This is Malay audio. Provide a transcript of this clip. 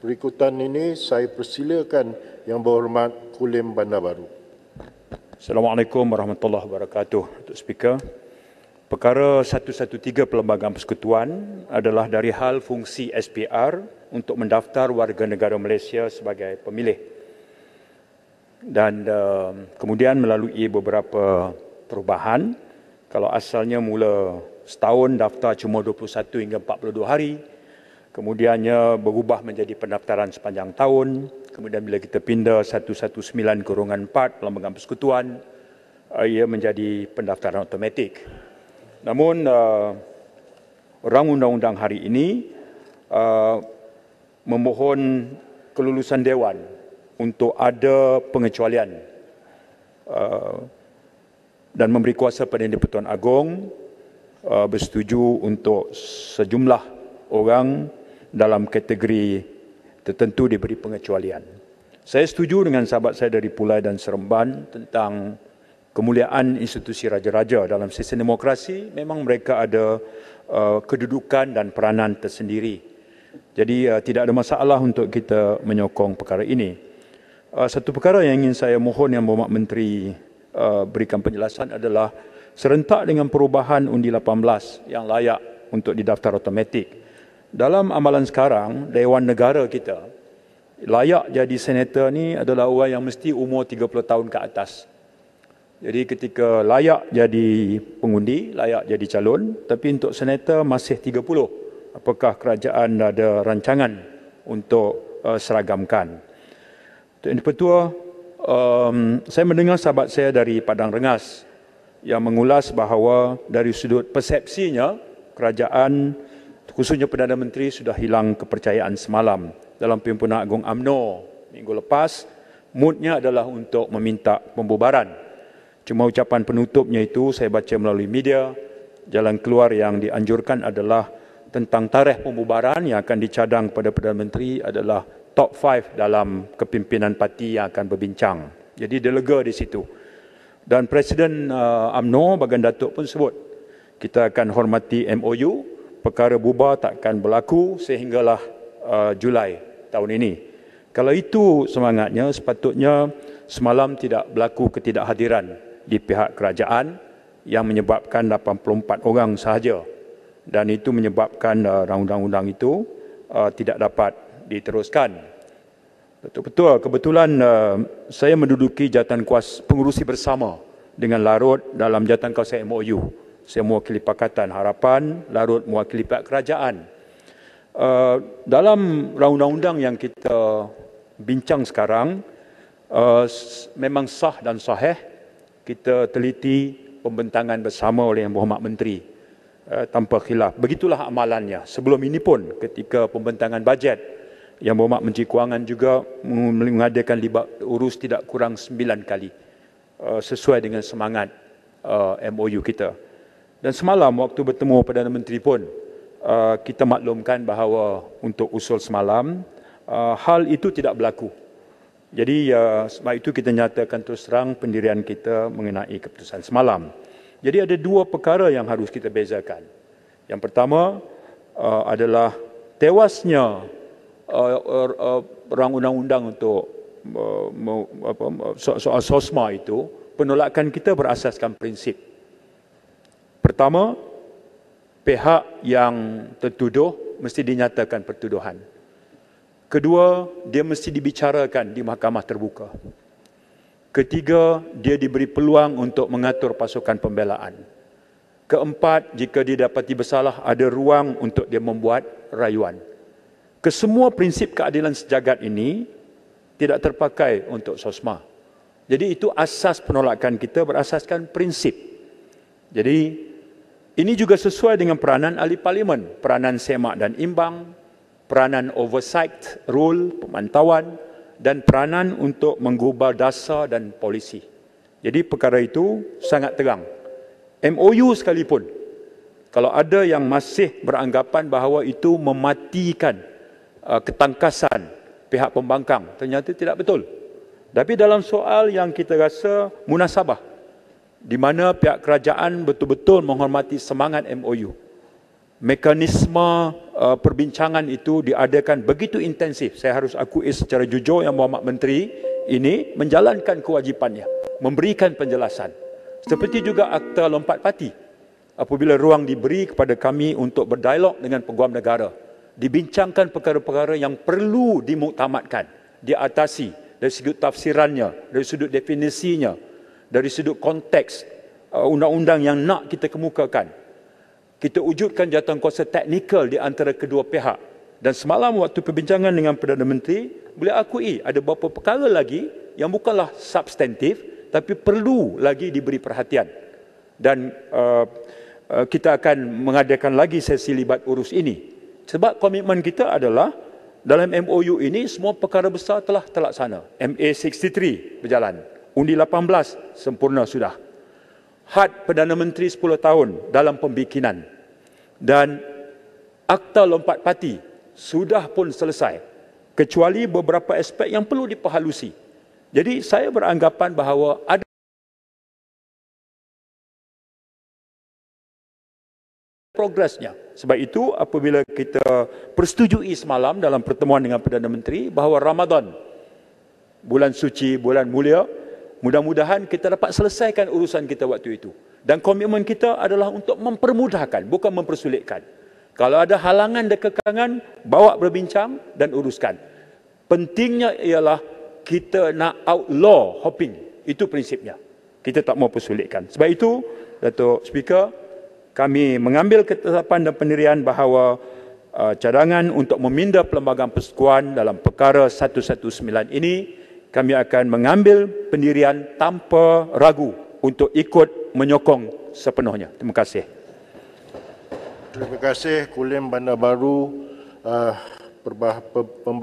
Berikutan ini saya persilakan Yang Berhormat Kulim Bandar Baru. Assalamualaikum warahmatullahi wabarakatuh. Untuk Speaker, perkara 113 Perlembagaan Persekutuan adalah dari hal fungsi SPR untuk mendaftar warga negara Malaysia sebagai pemilih. Dan uh, kemudian melalui beberapa perubahan, kalau asalnya mula setahun daftar cuma 21 hingga 42 hari, kemudiannya berubah menjadi pendaftaran sepanjang tahun. Kemudian bila kita pindah 119 kurungan 4 Perlembagaan Persekutuan uh, ia menjadi pendaftaran automatik. Namun uh, orang undang-undang hari ini uh, memohon kelulusan dewan untuk ada pengecualian dan memberi kuasa pada Di-Pertuan Agong bersetuju untuk sejumlah orang dalam kategori tertentu diberi pengecualian. Saya setuju dengan sahabat saya dari Pulai dan Seremban tentang kemuliaan institusi raja-raja dalam sistem demokrasi. Memang mereka ada uh, kedudukan dan peranan tersendiri. Jadi uh, tidak ada masalah untuk kita menyokong perkara ini. Uh, satu perkara yang ingin saya mohon yang Berhormat Menteri uh, berikan penjelasan adalah serentak dengan perubahan undi 18 yang layak untuk didaftar automatik dalam amalan sekarang Dewan Negara kita layak jadi senator ni adalah orang yang mesti umur 30 tahun ke atas. Jadi ketika layak jadi pengundi, layak jadi calon, tapi untuk senator masih 30. Apakah kerajaan ada rancangan untuk uh, seragamkan? Tuan Petua, um, saya mendengar sahabat saya dari Padang Rengas yang mengulas bahawa dari sudut persepsinya kerajaan khususnya Perdana Menteri sudah hilang kepercayaan semalam dalam pimpinan Agung AMNO minggu lepas moodnya adalah untuk meminta pembubaran. Cuma ucapan penutupnya itu saya baca melalui media. Jalan keluar yang dianjurkan adalah tentang tarikh pembubaran yang akan dicadang pada Perdana Menteri adalah top 5 dalam kepimpinan parti yang akan berbincang. Jadi dia lega di situ. Dan Presiden uh, AMNO Bagan Datuk pun sebut kita akan hormati MOU perkara bubar takkan berlaku sehinggalah uh, Julai tahun ini. Kalau itu semangatnya, sepatutnya semalam tidak berlaku ketidakhadiran di pihak kerajaan yang menyebabkan 84 orang sahaja dan itu menyebabkan uh, undang-undang itu uh, tidak dapat diteruskan. Betul-betul, kebetulan uh, saya menduduki jawatan kuas pengurusi bersama dengan Larut dalam jawatan kuasa MOU saya mewakili Pakatan Harapan, Larut mewakili pihak kerajaan. Uh, dalam undang-undang yang kita bincang sekarang, uh, memang sah dan sahih kita teliti pembentangan bersama oleh Yang Berhormat Menteri uh, tanpa khilaf. Begitulah amalannya. Sebelum ini pun ketika pembentangan bajet, Yang Berhormat Menteri Kewangan juga mengadakan libat urus tidak kurang sembilan kali uh, sesuai dengan semangat uh, MOU kita. Dan semalam waktu bertemu Perdana Menteri pun uh, kita maklumkan bahawa untuk usul semalam uh, hal itu tidak berlaku. Jadi uh, sebab itu kita nyatakan terus terang pendirian kita mengenai keputusan semalam. Jadi ada dua perkara yang harus kita bezakan. Yang pertama uh, adalah tewasnya uh, uh, orang undang-undang untuk uh, soal sosma itu penolakan kita berasaskan prinsip Pertama, pihak yang tertuduh mesti dinyatakan pertuduhan. Kedua, dia mesti dibicarakan di mahkamah terbuka. Ketiga, dia diberi peluang untuk mengatur pasukan pembelaan. Keempat, jika dia dapati bersalah, ada ruang untuk dia membuat rayuan. Kesemua prinsip keadilan sejagat ini tidak terpakai untuk SOSMA. Jadi itu asas penolakan kita berasaskan prinsip. Jadi ini juga sesuai dengan peranan ahli parlimen, peranan semak dan imbang, peranan oversight rule, pemantauan dan peranan untuk menggubah dasar dan polisi. Jadi perkara itu sangat terang. MOU sekalipun, kalau ada yang masih beranggapan bahawa itu mematikan uh, ketangkasan pihak pembangkang, ternyata tidak betul. Tapi dalam soal yang kita rasa munasabah, di mana pihak kerajaan betul-betul menghormati semangat MOU. Mekanisme uh, perbincangan itu diadakan begitu intensif. Saya harus akui secara jujur yang Muhammad Menteri ini menjalankan kewajipannya, memberikan penjelasan. Seperti juga akta lompat parti. Apabila ruang diberi kepada kami untuk berdialog dengan peguam negara, dibincangkan perkara-perkara yang perlu dimuktamadkan, diatasi dari sudut tafsirannya, dari sudut definisinya, dari sudut konteks uh, undang-undang yang nak kita kemukakan. Kita wujudkan jatuhan kuasa teknikal di antara kedua pihak. Dan semalam waktu perbincangan dengan Perdana Menteri, boleh akui ada beberapa perkara lagi yang bukanlah substantif tapi perlu lagi diberi perhatian. Dan uh, uh, kita akan mengadakan lagi sesi libat urus ini. Sebab komitmen kita adalah dalam MOU ini semua perkara besar telah terlaksana. MA 63 berjalan. Undi 18 sempurna sudah had Perdana Menteri 10 tahun dalam pembikinan dan akta lompat parti sudah pun selesai kecuali beberapa aspek yang perlu diperhalusi. Jadi saya beranggapan bahawa ada progresnya. Sebab itu apabila kita persetujui semalam dalam pertemuan dengan Perdana Menteri bahawa Ramadan bulan suci, bulan mulia Mudah-mudahan kita dapat selesaikan urusan kita waktu itu. Dan komitmen kita adalah untuk mempermudahkan, bukan mempersulitkan. Kalau ada halangan dan kekangan, bawa berbincang dan uruskan. Pentingnya ialah kita nak outlaw hopping. Itu prinsipnya. Kita tak mau persulitkan. Sebab itu, Datuk Speaker, kami mengambil ketetapan dan pendirian bahawa uh, cadangan untuk meminda Perlembagaan Persekutuan dalam perkara 119 ini kami akan mengambil pendirian tanpa ragu untuk ikut menyokong sepenuhnya. Terima kasih. Terima kasih Kulim Bandar Baru uh, perbah, pe,